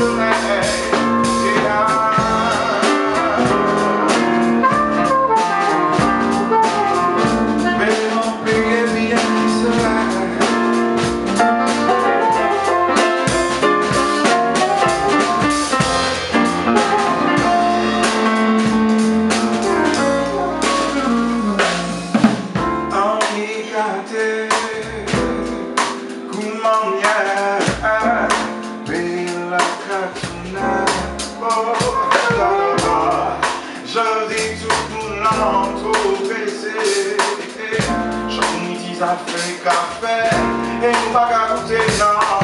the tonight J'en dis à fait café Et nous pas qu'à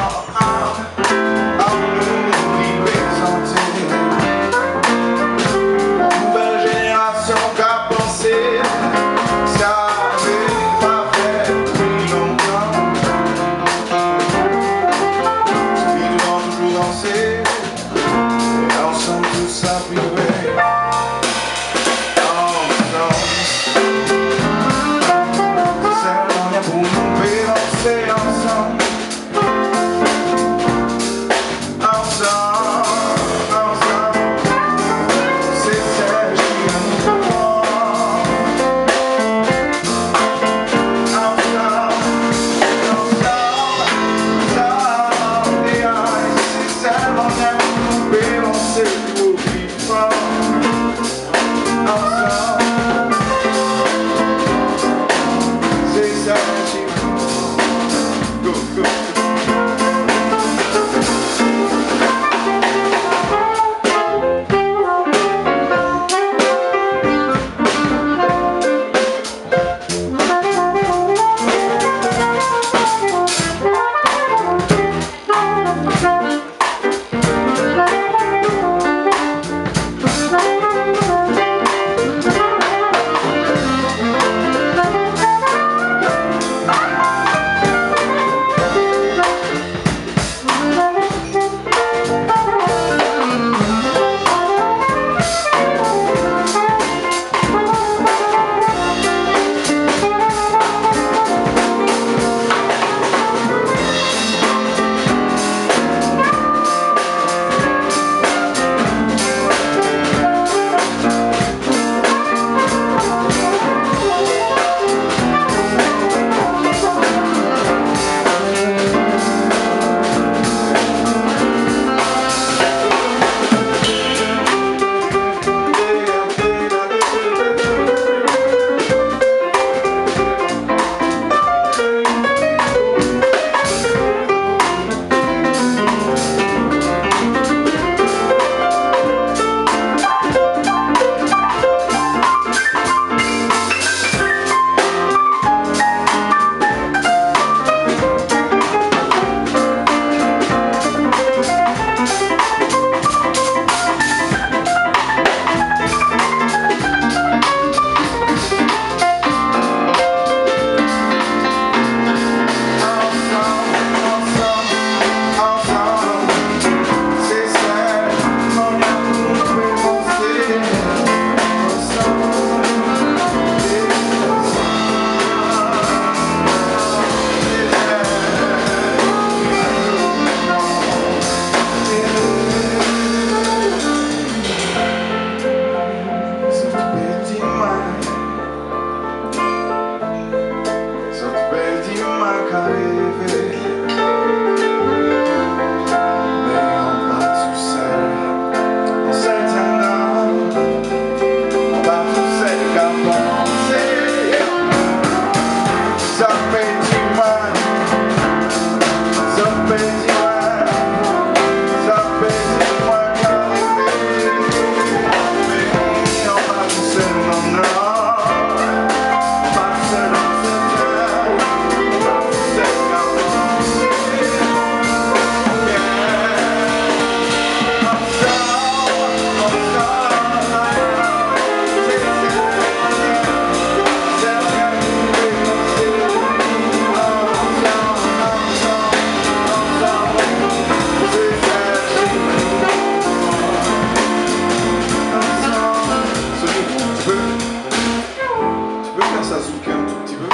commence à un tout petit peu.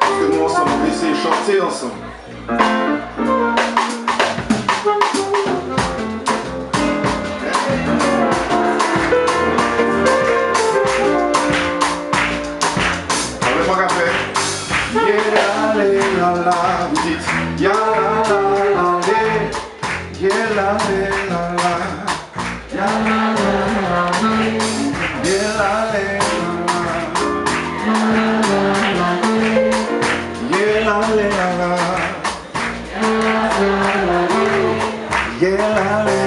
Parce que nous ensemble, on va chanter ensemble. On pas qu'à faire. Yeah, la, la, la, vous dites. Yeah, la, la, la, la. Get out!